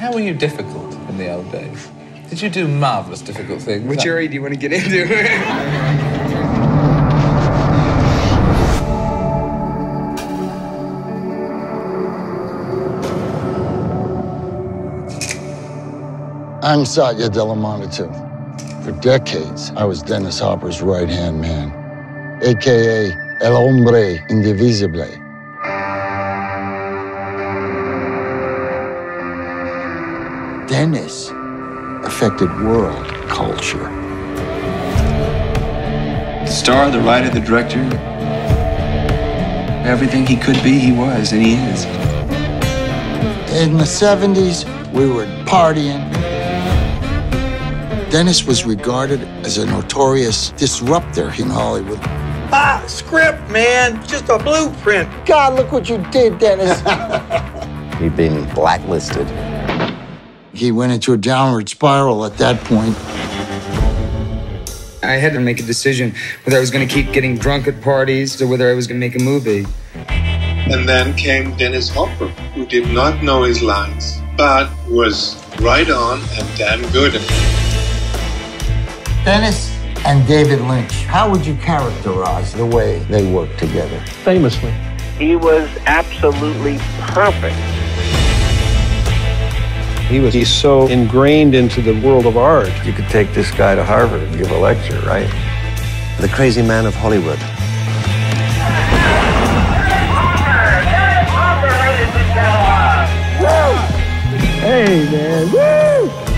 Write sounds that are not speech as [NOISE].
How were you difficult in the old days? Did you do marvelous difficult things? Which area do you want to get into? I'm Satya de la Manitou. For decades, I was Dennis Hopper's right-hand man, aka El Hombre Indivisible. Dennis affected world culture. The star, the writer, the director. Everything he could be, he was, and he is. In the 70s, we were partying. Dennis was regarded as a notorious disruptor in Hollywood. Ah, script, man. Just a blueprint. God, look what you did, Dennis. [LAUGHS] We've been blacklisted. He went into a downward spiral at that point. I had to make a decision whether I was going to keep getting drunk at parties or whether I was going to make a movie. And then came Dennis Hopper, who did not know his lines, but was right on and damn good. Dennis and David Lynch, how would you characterize the way they worked together? famously. He was absolutely perfect. He was he's so ingrained into the world of art. You could take this guy to Harvard and give a lecture, right? The crazy man of Hollywood. Hey, man. Woo!